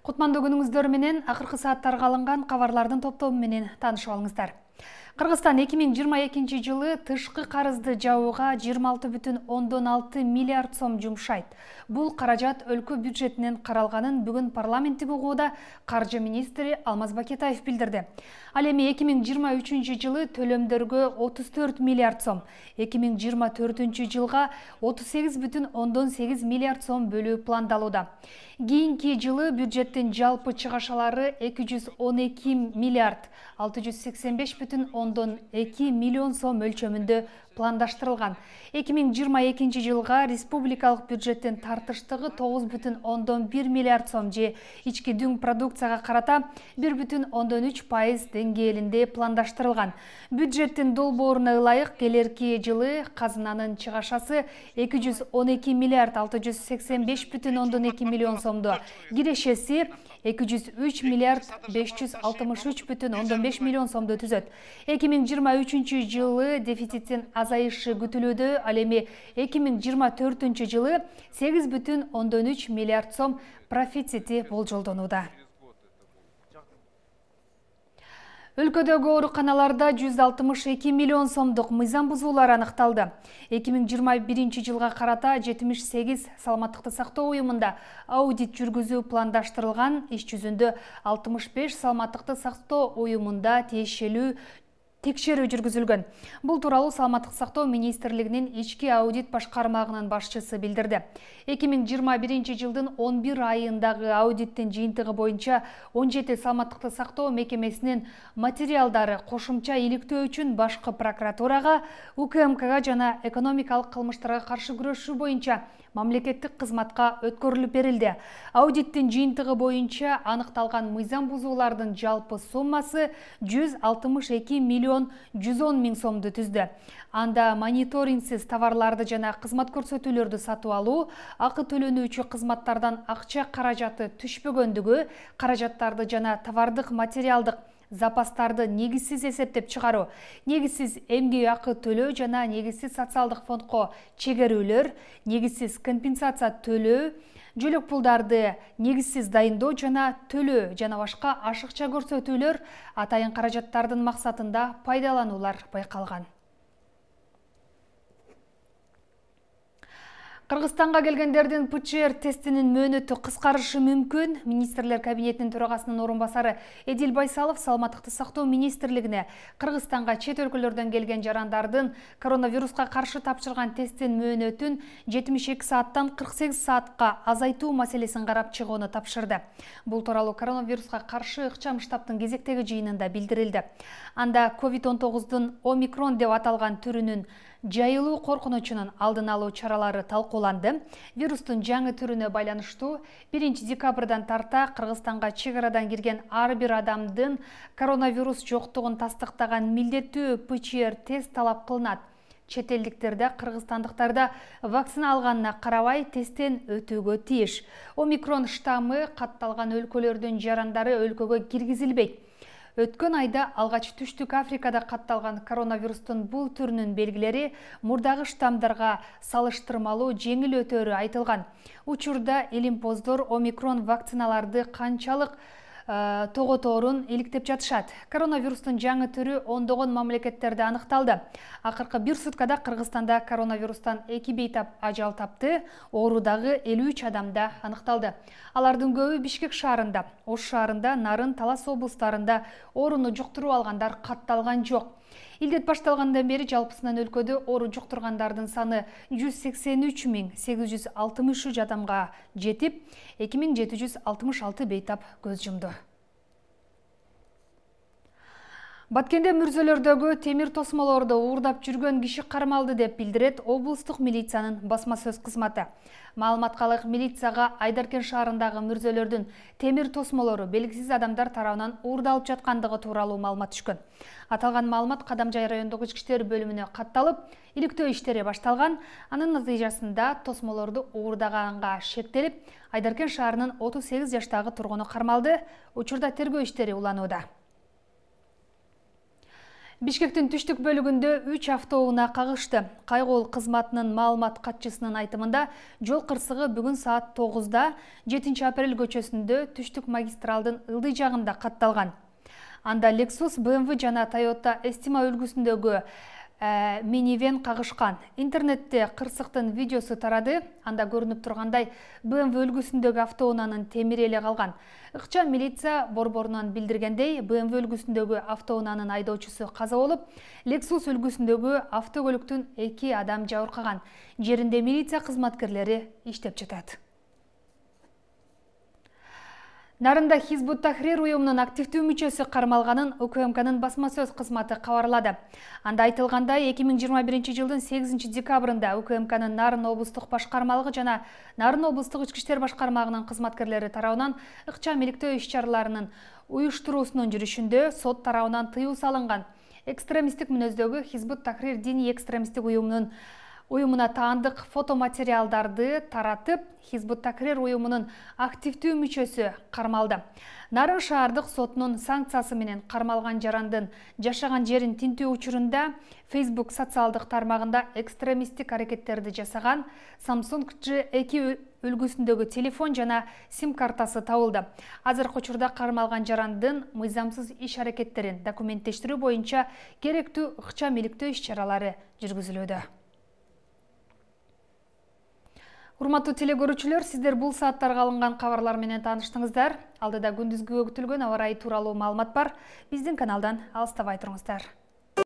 құтманды күніңіздер менен ақырқы сааттарға алынған қаварлардың топтомун менен таанышып алыңыздар. Қырғызстан 2022 жылы тұшқы қарызды жауыға 26 бүтін 16 миллиард сом жұмшайды. Бұл қаражат өлкі бюджетінен қаралғанын бүгін парламенттік бұғуда қаржы министері Алмаз Бакетаев білдірді. Ал эми 2023 жылы төлемдіргі 34 миллиард сом, 2024 жылға 38 бүтін 18 миллиард сом бөлүү Гейін кей жылы бүджеттен жалпы чығашалары 212 миллиард 685 685,10 сомдон эки миллион сом өлчөмүндө пландаштырылган. эки миң жыйырма экинчи жылга республикалык бюджеттин тартыштыгы тогуз бүтүн ондон бир миллиард сом же ички дүң продукцияга карата бир бүтүн ондон үч пайыз деңгээлинде пландаштырылган. бюджеттин долбооруна ылайык келерки жылы казынанын чыгашасы эки жүз он эки миллиард алты жүз сексен беш бүтүн ондон эки миллион сомдо. Кирешеси 203 миллиард 563 бүтін 15 миллион сомды түзет. 2023 жылы дефициттин азайышы күтілуді ал эми 2024 жылы 8 бүтін 13 миллиард сом профицити болжолдонууда өлкөдөгү ооруканаларда жүз алтымыш эки миллион сомдук мыйзам бузуулар аныкталды. Эки миң жыйырма биринчи жылга карата жетимиш сегиз саламаттыкты сактоо уюмунда аудит жүргүзүү пландаштырылган иш жүзүндө алтымыш беш саламаттыкты сактоо уюмунда тиешелүү текшерүү жүргүзүлгөн. Бул тууралуу саламаттык сактоо министрлигинин ички аудит башкармагынын башчысы билдирди. эки миң жыйырма биринчи жылдын он бир айындагы аудиттин жыйынтыгы боюнча он жети саламаттыкты сактоо мекемесинин материалдары кошумча иликтөө үчүн башкы прокуратурага укмкга жана экономикалык кылмыштарга каршы күрөшүү боюнча мамлекеттик кызматка өткөрүлүп берилди. Аудиттин жыйынтыгы боюнча аныкталган мыйзам бузуулардын жалпы суммасы жүз алтымыш эки миллион жүз он миң сомду түздү анда мониторингсиз товарларды жана кызмат көрсөтүүлөрдү сатып алуу акы төлөнүүчү кызматтардан акча каражаты түшпөгөндүгү каражаттарды жана товардык материалдык запастарды негизсиз эсептеп чыгаруу негизсиз эмгек акы төлөө жана негизсиз социалдык фондко чегерүүлөр негизсиз компенсация төлөө жөлөк пулдарды негизсиз дайындоо жана төлөө жана башка ашыкча көрсөтүүлөр атайын каражаттардын максатында пайдалануулар байкалган кыргызстанга келгендердин пчр тестинин мөөнөтү кыскарышы мүмкүн. Министрлер кабинетинин төрагасынын орун басары эдил байсалов саламаттыкты сактоо министрлигине кыргызстанга чет өлкөлөрдөн келген жарандардын коронавируска каршы тапшырган тесттин мөөнөтүн жетимиш эки сааттан кырк сегиз саатка азайтуу маселесин карап чыгууну тапшырды. Бул тууралуу коронавируска каршы ыкчам штабтын кезектеги жыйынында билдирилди. Анда ковид он тогуздун омикрон деп аталган түрүнүн жайылуу коркунучунун алдын алуу чаралары талкууланды. Вирустун жаңы түрүнө байланыштуу биринчи декабрдан тарта кыргызстанга чек арадан кирген ар бир адамдын коронавирус жоктугун тастыктаган милдеттүү пчр тест талап кылынат. Чет элдиктер да кыргызстандыктар да вакцина алганына карабай тесттен өтүүгө тийиш омикрон штаммы катталган өлкөлөрдүн жарандары өлкөгө киргизилбейт өткөн айда алгач түштүк африкада катталган коронавирустун бул түрүнүн белгилери мурдагы штаммдарга салыштырмалуу жеңил өтөөрү айтылган. Учурда илимпоздор омикрон вакциналарды канчалык Э, тоготорун иликтеп жатышат. Коронавирустун жаңы түрү ондогон мамлекеттерде аныкталды. Акыркы бир суткада кыргызстанда коронавирустан эки бейтап ажал тапты. Оору дагы элүү үч адамда аныкталды. Алардын көбү бишкек шаарында. Ош шаарында нарын талас облустарында ооруну жуктуруп алгандар катталган жок илдет башталгандан бери жалпысынан өлкөдө оору жуктургандардын саны жүз сексен үч миң сегиз жүз алтымыш үч адамга жетип эки миң жети жүз алтымыш алты бейтап көз жумду баткенде мүрзөлөрдөгү темир тосмолорду уурдап жүргөн киши кармалды деп билдирет облустук милициянын басма сөз кызматы. Маалыматка ылайык милицияга айдаркен шаарындагы мүрзөлөрдүн темир тосмолору белгисиз адамдар тарабынан уурдалып жаткандыгы тууралуу маалымат түшкөн. Аталган маалымат кадамжай райондук ички иштер бөлүмүнө катталып иликтөө иштери башталган анын натыйжасында тосмолорду уурдаганга шектелип айдаркен шаарынын отуз сегиз жаштагы тургуну кармалды. Учурда тергөө иштери уланууда бишкектин түштүк бөлүгүндө үч автоунаа кагышты. Кайгоол кызматынын маалымат катчысынын айтымында жол кырсыгы бүгүн саат тогузда жетинчи апрель көчөсүндө түштүк магистралдын ылдый жагында катталган. Анда lexus bmw жана toyota эстима үлгүсүндөгү минивен кагышкан. Интернетте кырсыктын видеосу тарады. Анда көрүнүп тургандай бмв үлгүсүндөгү автоунаанын темири эле калган. Ыкчам милиция борборунан билдиргендей бмв үлгүсүндөгү автоунаанын айдоочусу каза болуп lexus үлгүсүндөгү автокөлүктүн эки адам жабыркаган жеринде милиция кызматкерлери иштеп жатат нарында хизбут тахрир уюмунун активдүү мүчөсү кармалганын укмкнын басма сөз кызматы кабарлады. Анда айтылгандай эки миң жыйырма биринчи жылдын сегизинчи декабрында укмкнын нарын облустук башкармалыгы жана нарын облустук ички иштер башкармагынын кызматкерлери тарабынан ыкчам иликтөө иш чараларынын уюштуруусунун жүрүшүндө сот тарабынан тыюу салынган. Экстремисттик мүнөздөгү хизбут тахрир диний экстремисттик уюмунун уюмуна таандык фотоматериалдарды таратып хизбут такрир уюмунун активдүү мүчөсү кармалды. Нарын шаардык сотунун санкциясы менен кармалган жарандын жашаган жерин тинтүү учурунда facebook социалдык тармагында экстремисттик аракеттерди жасаган samsung g эки үлгүсүндөгү телефон жана сим картасы табылды. Азыркы учурда кармалган жарандын мыйзамсыз иш аракеттерин документтештирүү боюнча керектүү ыкчам иликтөө иш чаралары жүргүзүлүүдө урматтуу теле көрүүчүлөр сиздер бул сааттарга алынган кабарлар менен тааныштыңыздар. Алдыда күндүзгүгө күтүлгөн аба ырайы тууралуу маалымат бар. Биздин каналдан алыстабай туруңуздар